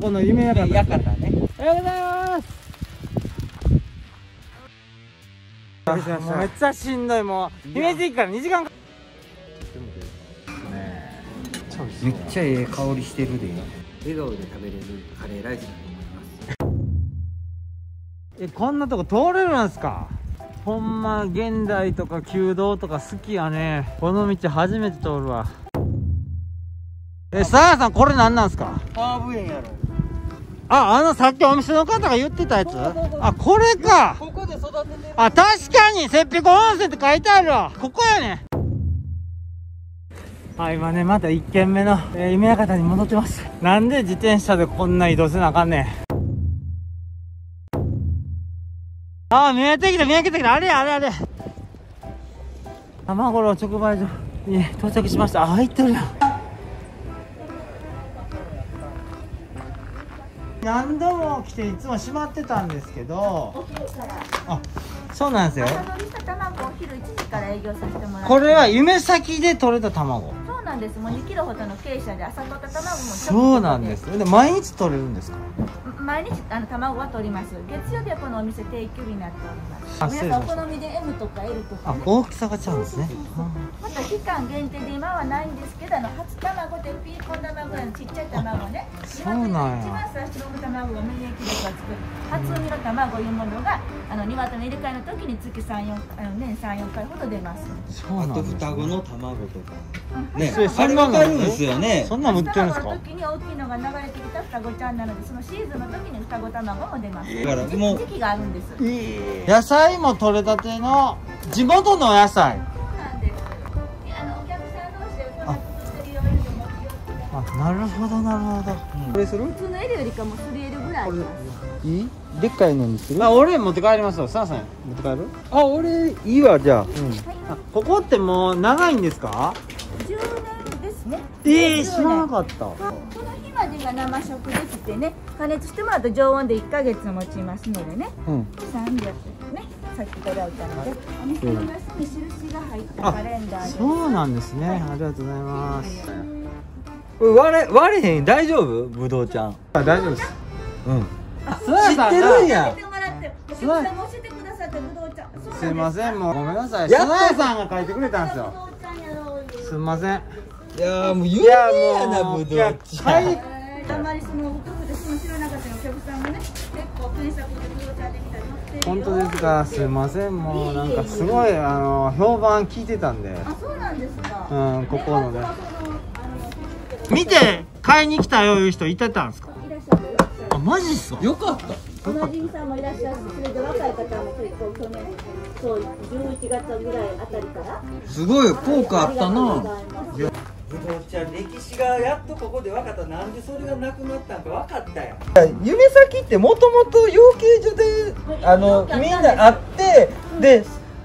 この夢館館ね。おはようございます。めっちゃしんどいもう。姫路駅から2時間か。めっちゃええ香りしてるで。笑顔で食べれるカレーライスだと思います。えこんなとこ通れるんすか？ほんま現代とか弓道とか好きやね。この道初めて通るわ。えさやさんこれ何なんすか？ハーブ園やろああのさっきお店の方が言ってたやつ？あこれか。ここで育ててる。あ確かに雪碧温泉って書いてあるわ。ここやね。あ今ねまた1軒目の、えー、夢館に戻ってます。なんで自転車でこんな移動せなあかんねん。あ見えてきた見えてきた。あれやあれあれ。卵の直売所に到着しました。あ入ってるやん何度も来ていつも閉まってたんですけど。お昼から。あそうなんですよ。卵をお昼1時から営業させてもらって。これは夢先で取れた卵。そうなんです。もう2キロほどの傾斜で朝取った卵もそうなんです。で毎日取れるんですか？毎日あの卵は取ります。月曜日はこのお店定休日になっております。あ皆さんお好みで M とか L とかあね大きさが違うんですね。また期間限定で今はないんですけどあの初卵でピーコン卵ぐらいのちっちゃい卵ね。そうなん一番最初の卵を免疫力がつく初産みの卵いうものがあの鶏の入れ替えの時に月三四あの年34回ほど出ます。そうなんです、ね、の卵とかうんそれそんなのよね。そんなん売ってるんですか？時に大きいのが流れてきた双子ちゃんなのでそのシーズンの時に双子卵も出ます。だからもう時期があるんです。野菜も取れたての地元の野菜。そうなんです。いやあのお客さん同士でこんなるほどなるほど。これする普通の L よりかも 3L ぐらいあります。いい？でっかいのにする？あ俺持って帰りますよ。さあさん持って帰る？あ俺いいわじゃあ。うん。あここってもう長いんですか？10年ですね。ええ10知らなかった。この日までが生食できてね加熱してもらうと常温で1ヶ月持ちますのでね。うん。300ねさっきいただいたのでお店のラスに印が入ったカレンダーですそうなんですね。ありがとうございます。割れ割れへん？大丈夫？ぶどうちゃん。あ大丈夫です。うん。あ知ってるんや。教えてもらってお客さんも教えてくださってぶどうちゃん。そうなんですすいませんもう。ごめんなさい。やさんが書いてくれたんですよ。すいませんいやーもう有いや名やなぶどうちゃんいやえーあんまりその僕でその知らなかったお客さんがね結構検索でぶどうちゃんできたり本当ですか。すいませんもうなんかすごいあの評判聞いてたんで。あそうなんですか。うんここのね見て買いに来たよいう人いてたんですか？いらっしゃるあマジっすか？よかった。おなじみさんもいらっしゃるしそれで若い方も結構去年そう11月ぐらいあたりから。すごい効果あったなぶどうちゃん歴史がやっとここで分かった。なんでそれがなくなったんか分かったよ夢先ってもともと養鶏場であのみんな会ってで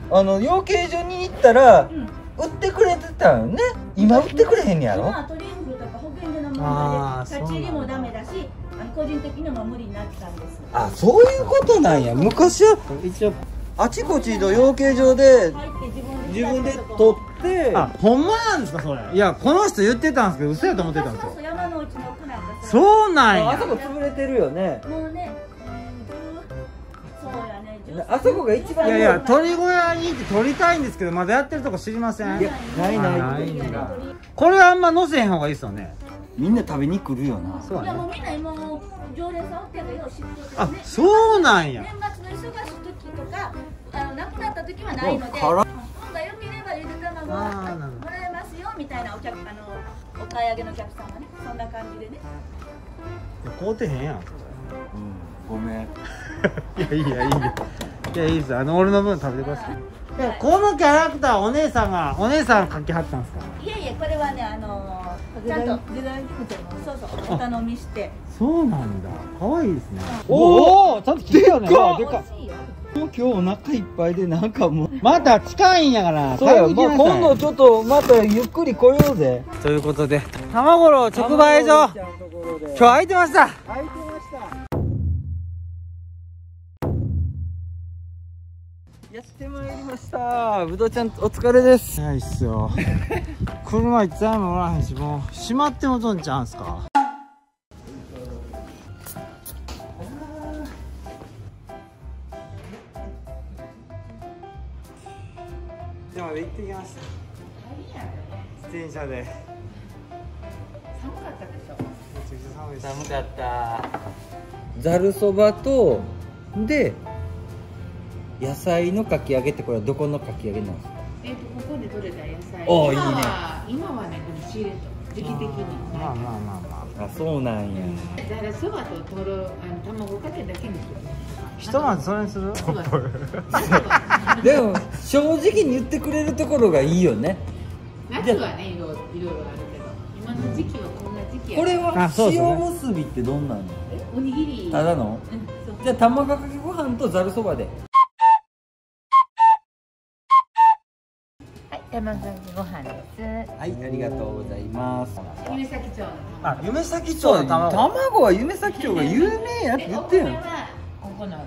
あの養鶏場に行ったらうん。売ってくれてたよね。今売ってくれへんねやろ？今は鳥インフルとか保健所の問題で立ち入りもダメだしあの個人的にも無理になってたんです。あそういうことなんや。昔は一応あちこちの養鶏場で自分で自分で取って。あほんまなんですかそれ。いやこの人言ってたんですけど嘘やと思ってたんですよ。そうそう山の内の奥そうなんや。あそこ潰れてるよね。もうねそうやねあそこが一番いやいや鳥小屋に行って撮りたいんですけどまだやってるとこ知りません。いやないあない。これはあんま載せへん方がいいですよね。みんな食べに来るよな。そういやもうみんな今もう常連さんおってやからよう知ってるあね。そうなんや。年末の忙しい時とかあの亡くなった時はないのであもらえますよみたいなお客あのお買い上げのお客さんがね。そんな感じでね。いや買うてへんやん。うんごめん。いやいいやいいやいやいいです。あの俺の分食べてください。でこのキャラクターお姉さんがお姉さん描きはったんですか？いえいえこれはねあのちゃんとデザイン作ってるの。そうそうお頼みして。そうなんだ。可愛いですね。おおちゃんと来たよね。でかっ今日お腹いっぱいでなんかもうまた近いんやからそうや、まあ、買いに来なさい。今度ちょっとまたゆっくり来ようぜ。ということで卵の直売所今日開いてました。開いてました。やってまいりました。ぶどうちゃんお疲れです。ないっすよ。車一台もおらへんしもう閉まってもとんちゃうんすか？でも行ってきました自転車で。め寒かったでしょ？ちゃくちゃ寒いです。寒かった。ざるそばとで野菜のかき揚げってこれはどこのかき揚げなんですか？えっとここで採れた野菜。おーいいね。今はねでも仕入れと時期的に。まあまあまあまああそうなんや。だからそばととろあの卵かけだけにする。ひとまずそれにするでも正直に言ってくれるところがいいよね。夏はねいろいろあるけど今の時期はこんな時期やこれあは塩むすびってどんなの？えおにぎり。ただの？うんじゃあ卵かけご飯とざるそばではい卵かけご飯です。はいありがとうございます。夢咲町のあ夢咲町の卵。卵は夢咲町が有名やって言ってんやんでお米はここのあの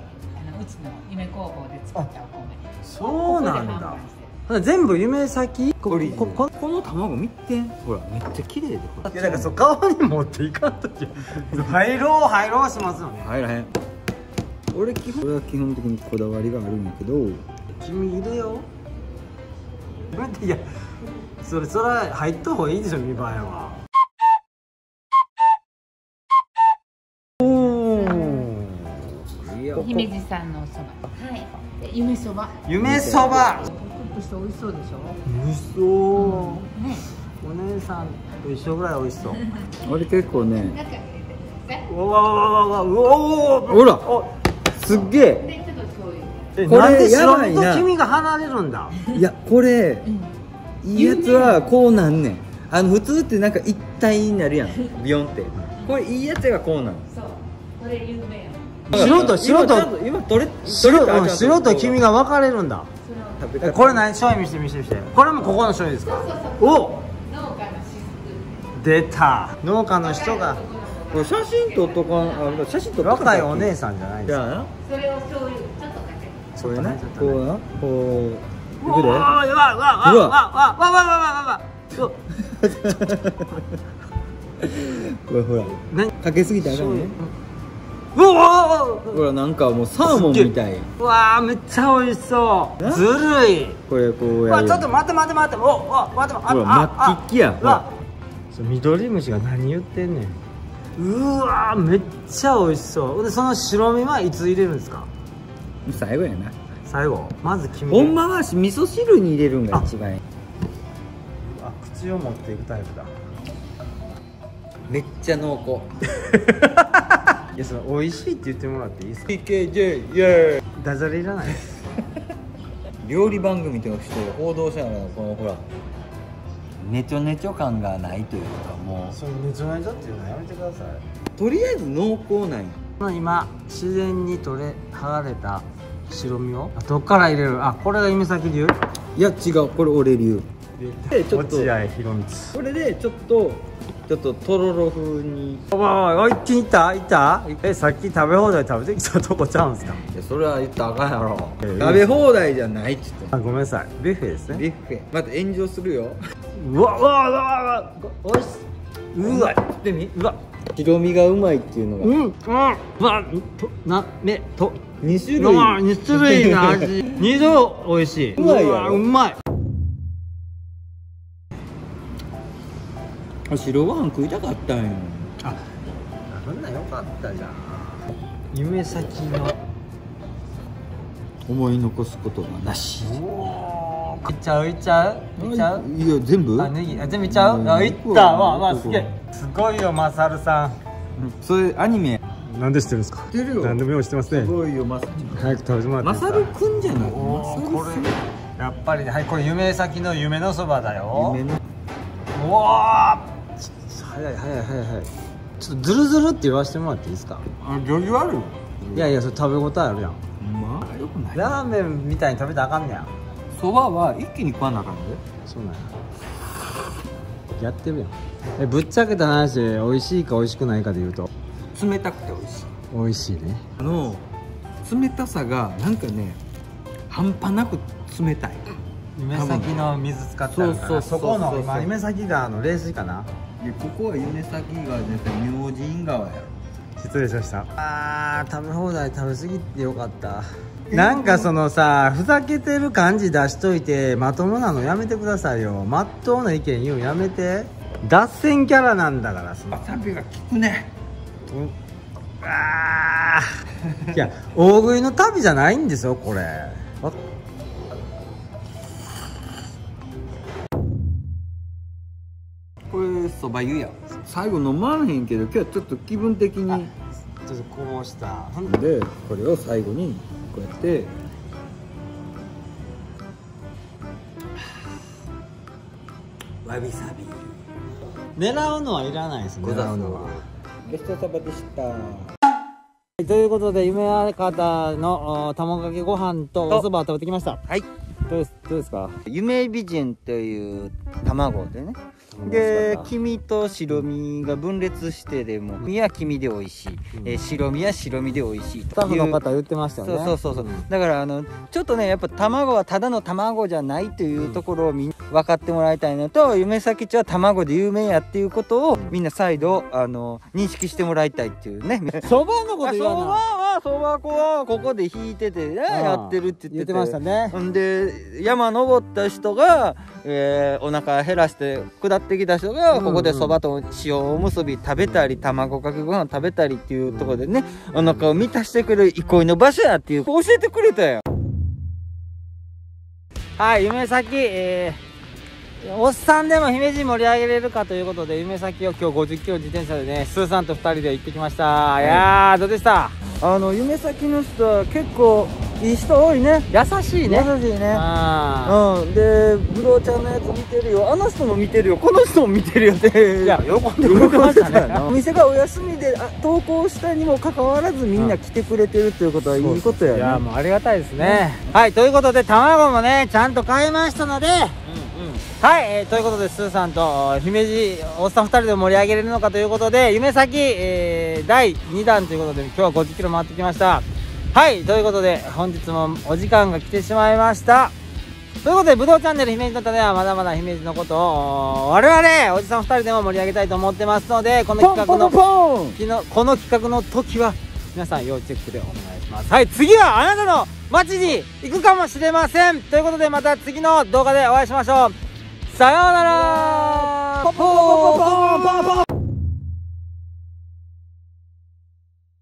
うちの夢工房で作ったお米。そうなんだ。全部夢咲ここここの卵見てほらめっちゃ綺麗でほら。いやだからそう顔に持っていかんとき 入ろう入ろうしますよね。入らへん。俺基本俺は基本的にこだわりがあるんやけど。君いるよいやそれそれは入った方がいいでしょ見栄えは。姫路さんのおそば。はい。で夢そば。夢そば。美味しそうでしょ。美味しそう。ね。お姉さんと一緒ぐらい美味しそう。俺結構ね。中入れてうわわわわわうおおほらおすっげえでちょっと醤油えこれやば白身といな黄身が離れるんだいやこれいいやつはこうなんねん。あの普通ってなんか一体になるやん。ビヨンって。これいいやつがこうなん。そう。これ有名やん。白と白と今取れ白取れたうん白と。黄身が分かれるんだ。これ何醤油見して見して見して。これもここの醤油ですか？お農家の雫出た。農家の人が。これ写真撮っとかんあ写真撮っとかん若いお姉さんじゃないんですか？それを醤油ちょっとかけてこれなちょっとねこうなこううわいくでわわわわわわわわわわわわうわこれほらかけすぎたらあかんねうわほらなんかもうサーモンみたいうわめっちゃ美味しそうずるいこれこうやるちょっと待って待って待っておお待ってほら末期やうわそう緑虫が何言ってんねんうわめっちゃ美味しそうでその白身はいつ入れるんですか最後やな。最後。まず黄身ほんまは味噌汁に入れるんが一番いい。あ。口を持っていくタイプだ。めっちゃ濃厚。いやそれ美味しいって言ってもらっていいですか？PKJ イ。エダジャレいらない。ですーイ料理番組として報道者のこのほらネチョネチョ感がないというかもそれめちゃめちゃっていうのやめてください。うとりあえず濃厚なんや今自然に取れ剥がれた白身を。あどっから入れる？あこれが夢咲流？いや違う。これ俺流。でちょっと。落合博満。これでちょっとちょっととろろ風に。おいおいおい一気にいった？いった？えさっき食べ放題食べてきた？とこちゃうんすか？いやそれは言ったらあかんやろ。ええ食べ放題じゃないっつってあごめんなさい。ビュッフェですね。ビュッフェ。また炎上するよ。うわうわうわうわうわおいしうわ。でみうわ。白身がうまいっていうのが。うんうわ。となめと。2種類。二種類の味。二度美味しい。うまいうまい。あ白ご飯食いたかったんよあそんなよかったじゃん。夢咲の。思い残すことがなし。おおいっちゃう？いっちゃう？いっちゃう？いや全部？あネギ？あ全部いっちゃう、うん。あいった！わわすげえ。すごいよマサルさそれアニメ。んなんで知ってるんですか？知ってるよ。何でも用意してますね。すごいよマサ早く食べてもらっていいマサルくんじゃない？これやっぱりねはいこれ夢咲の夢のそばだよ。夢の。うわ早い早い早い早い。ちょっとズルズルって言わせてもらっていいですか？あ余裕ある？いやいやそれ食べ応えあるやん。ま？あよくない。ラーメンみたいに食べたらあかんねやそばは一気に食わなあかんで。そうなんや。やってるやん。えぶっちゃけた話美味しいか美味しくないかで言うと。冷たくて美味しい。美味しいね。あの冷たさがなんかね半端なく冷たい。夢咲の水使ってあるから。そうそうそうそこの今夢咲川の冷水かな。でここは夢咲が絶対明神川や。ろ失礼しました。あー食べ放題食べ過ぎてよかった なんかそのさふざけてる感じ出しといてまともなのやめてくださいよ。まっとうな意見言うのやめて。脱線キャラなんだからさ。びが効くね。あー。いや大食いの旅じゃないんですよこれ。わこれそば湯や最後飲まらへんけど今日はちょっと気分的に。ちょっとこぼした。でこれを最後にこうやって。わびさび。狙うのはいらないですござ狙うのは。ゲストサバでした。はいということで夢方のお卵かけご飯とおそばを食べてきました。はい。どうですどうですか？夢美人という卵でねで黄身と白身が分裂してでも身は黄身で美味しい、うん。えー白身は白身で美味しいスタッフの方言ってましたよね。そうそうそうそう、んだからあのちょっとねやっぱ卵はただの卵じゃないというところをみんな分かってもらいたいのと。夢咲地は卵で有名やっていうことをみんな再度あの認識してもらいたいっていうね。そばのこと言わなはそば粉はここで引いててねやってるって言ってて。ましたね。で山登った人が、えーお腹減らして下ってきた人がうんここでそばと塩おむすび食べたり卵かけご飯食べたりっていうところでねお腹を満たしてくれる憩いの場所やっていう教えてくれたよ。はい夢咲えーおっさんでも姫路盛り上げれるかということで夢咲を今日50キロ自転車でねスーさんと2人で行ってきました、いやーどうでした？あの夢咲の人は結構いい人多いね。優しいね。優しいね。あうん。でぶどうちゃんのやつ見てるよ。あの人も見てるよ。この人も見てるよって。ーいや喜んでくれてましたね。お店がお休みであ投稿したにもかかわらずみんな来てくれてるっていうことはいいことやいやねもうありがたいですね、はいということで卵もねちゃんと買いましたのではい、えーということでスーさんと姫路おっさん2人で盛り上げれるのかということで夢咲、えー第2弾ということで今日は5 0キロ回ってきました。はいということで本日もお時間が来てしまいました。ということで、ぶどうチャンネル姫路の種はまだまだ姫路のことを我々おじさん2人でも盛り上げたいと思ってますのでこの企画のポンこの企画の時は皆さん要チェックでお願いします。はい次はあなたの街に行くかもしれません。ということでまた次の動画でお会いしましょうさようなら。